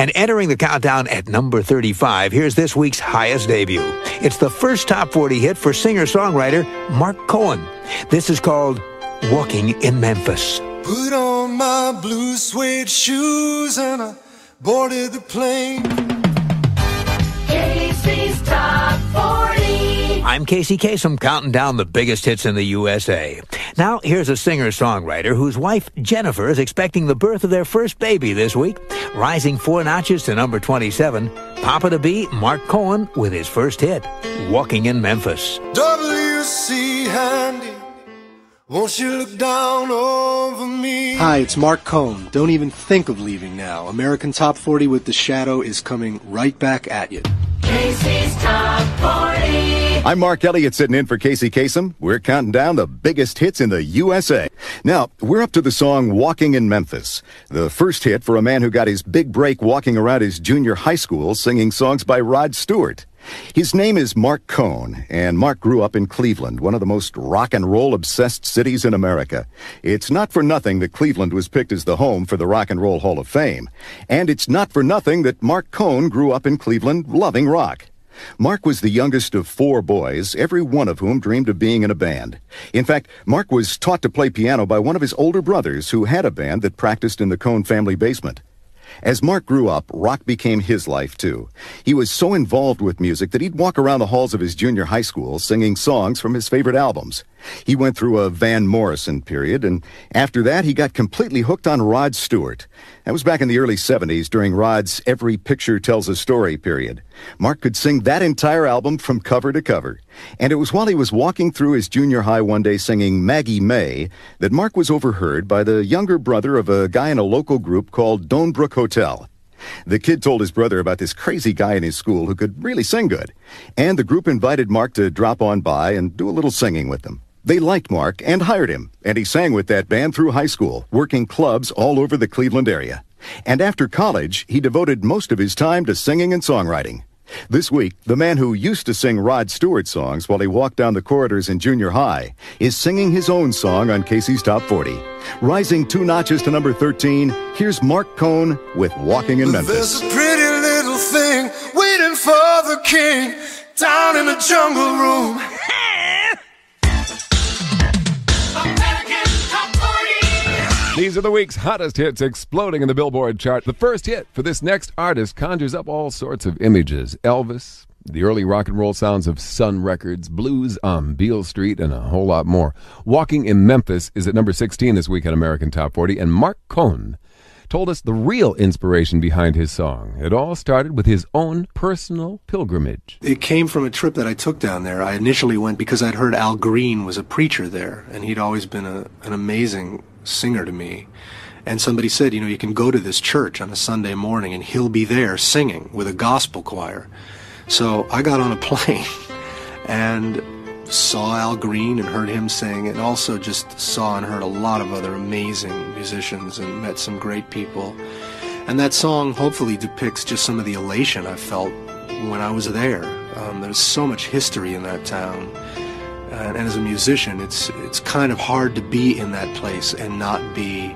And entering the countdown at number 35, here's this week's highest debut. It's the first top 40 hit for singer-songwriter Marc Cohn. This is called Walking in Memphis. Put on my blue suede shoes and I boarded the plane. Casey's Top 40. I'm Casey Kasem, counting down the biggest hits in the USA. Now, here's a singer-songwriter whose wife, Jennifer, is expecting the birth of their first baby this week. Rising four notches to number 27, Papa to be Marc Cohn with his first hit, Walking in Memphis. W.C. Handy, won't you look down over me? Hi, it's Marc Cohn. Don't even think of leaving now. American Top 40 with The Shadow is coming right back at you. Casey's Top 40. I'm Mark Elliott sitting in for Casey Kasem. We're counting down the biggest hits in the USA. Now, we're up to the song Walking in Memphis, the first hit for a man who got his big break walking around his junior high school singing songs by Rod Stewart. His name is Marc Cohn, and Mark grew up in Cleveland, one of the most rock and roll obsessed cities in America. It's not for nothing that Cleveland was picked as the home for the Rock and Roll Hall of Fame. And it's not for nothing that Marc Cohn grew up in Cleveland loving rock. Mark was the youngest of four boys, every one of whom dreamed of being in a band. In fact, Mark was taught to play piano by one of his older brothers who had a band that practiced in the Cohn family basement. As Mark grew up, rock became his life too. He was so involved with music that he'd walk around the halls of his junior high school singing songs from his favorite albums. He went through a Van Morrison period, and after that, he got completely hooked on Rod Stewart. That was back in the early 70s during Rod's Every Picture Tells a Story period. Mark could sing that entire album from cover to cover. And it was while he was walking through his junior high one day singing Maggie May that Mark was overheard by the younger brother of a guy in a local group called Donebrook Hotel. The kid told his brother about this crazy guy in his school who could really sing good. And the group invited Mark to drop on by and do a little singing with them. They liked Mark and hired him, and he sang with that band through high school, working clubs all over the Cleveland area. And after college, he devoted most of his time to singing and songwriting. This week, the man who used to sing Rod Stewart songs while he walked down the corridors in junior high is singing his own song on Casey's Top 40. Rising two notches to number 13, here's Marc Cohn with Walking in There's Memphis. a pretty little thing waiting for the king down in the jungle room. These are the week's hottest hits exploding in the Billboard chart. The first hit for this next artist conjures up all sorts of images Elvis, the early rock and roll sounds of Sun Records, blues on Beale Street, and a whole lot more. Walking in Memphis is at number 16 this week on American Top 40, and Marc Cohn told us the real inspiration behind his song. It all started with his own personal pilgrimage. It came from a trip that I took down there. I initially went because I'd heard Al Green was a preacher there, and he'd always been a, an amazing singer to me. And somebody said, you know, you can go to this church on a Sunday morning and he'll be there singing with a gospel choir. So I got on a plane and saw Al Green and heard him sing, and also just saw and heard a lot of other amazing musicians and met some great people. And that song hopefully depicts just some of the elation I felt when I was there. Um, there's so much history in that town. And, and as a musician, it's, it's kind of hard to be in that place and not be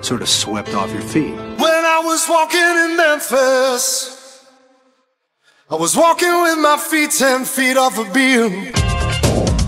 sort of swept off your feet. When I was walking in Memphis, I was walking with my feet ten feet off a Beale.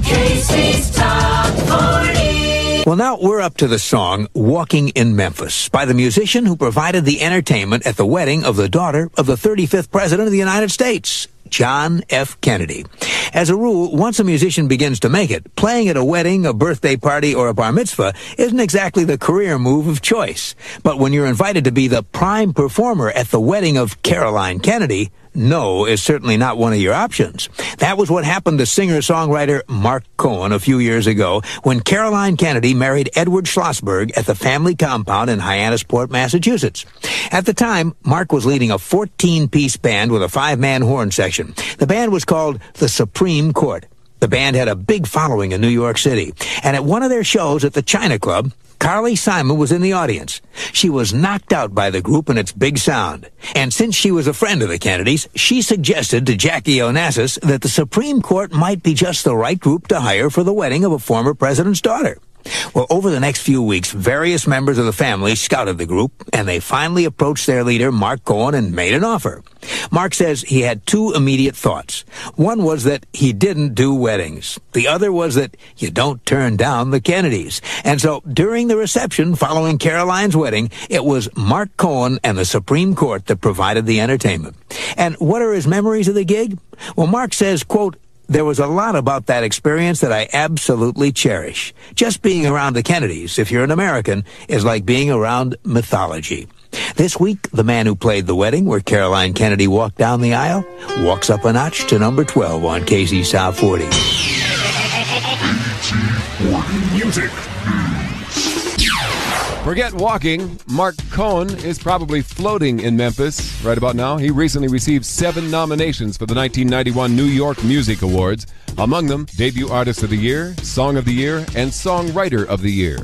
Casey's Top 40. Well, now we're up to the song Walking in Memphis by the musician who provided the entertainment at the wedding of the daughter of the 35th President of the United States, John F. Kennedy. As a rule, once a musician begins to make it, playing at a wedding, a birthday party, or a bar mitzvah isn't exactly the career move of choice. But when you're invited to be the prime performer at the wedding of Caroline Kennedy, no is certainly not one of your options. That was what happened to singer-songwriter Marc Cohn a few years ago when Caroline Kennedy married Edward Schlossberg at the family compound in Hyannisport, Massachusetts. At the time, Mark was leading a 14-piece band with a five-man horn section. The band was called the Supreme Court. The band had a big following in New York City, and at one of their shows at the China Club, Carly Simon was in the audience. She was knocked out by the group and its big sound. And since she was a friend of the Kennedys, she suggested to Jackie Onassis that the Supreme Court might be just the right group to hire for the wedding of a former president's daughter. Well, over the next few weeks, various members of the family scouted the group, and they finally approached their leader, Marc Cohn, and made an offer. Mark says he had two immediate thoughts. One was that he didn't do weddings. The other was that you don't turn down the Kennedys. And so during the reception following Caroline's wedding, it was Marc Cohn and the Supreme Court that provided the entertainment. And what are his memories of the gig? Well, Mark says, quote, there was a lot about that experience that I absolutely cherish. Just being around the Kennedys, if you're an American, is like being around mythology. This week, the man who played the wedding where Caroline Kennedy walked down the aisle walks up a notch to number 12 on Casey Top 40. Music. Forget walking. Marc Cohn is probably floating in Memphis right about now. He recently received seven nominations for the 1991 New York Music Awards. Among them, Debut Artist of the Year, Song of the Year, and Songwriter of the Year.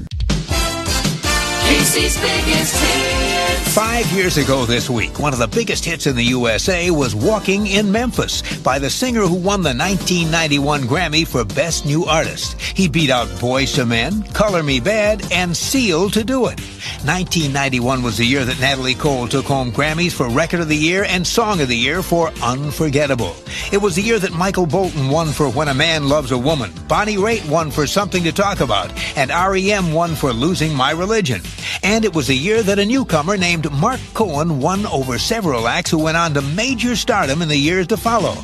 Five years ago this week, one of the biggest hits in the USA was Walking in Memphis by the singer who won the 1991 Grammy for Best New Artist. He beat out Boyz II Men, Color Me Badd, and Seal to do it. 1991 was the year that Natalie Cole took home Grammys for Record of the Year and Song of the Year for Unforgettable. It was the year that Michael Bolton won for When a Man Loves a Woman, Bonnie Raitt won for Something to Talk About, and REM won for Losing My Religion. And it was the year that a newcomer named Marc Cohn won over several acts who went on to major stardom in the years to follow.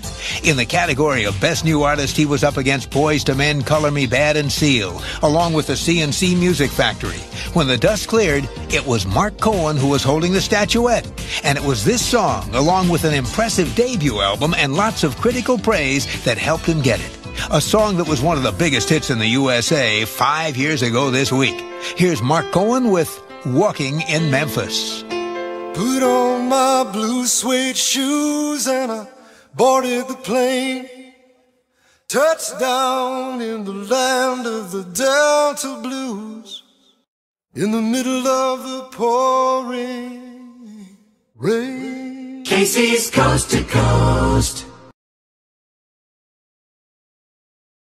In the category of Best New Artist, he was up against Boyz II Men, Color Me Badd, and Seal, along with the C+C Music Factory. When the dust cleared, it was Marc Cohn who was holding the statuette. And it was this song, along with an impressive debut album and lots of critical praise, that helped him get it. A song that was one of the biggest hits in the USA five years ago this week. Here's Marc Cohn with Walking in Memphis. Put on my blue suede shoes and I boarded the plane. Touchdown in the land of the Delta Blues. In the middle of the pouring rain. Casey's coast to coast.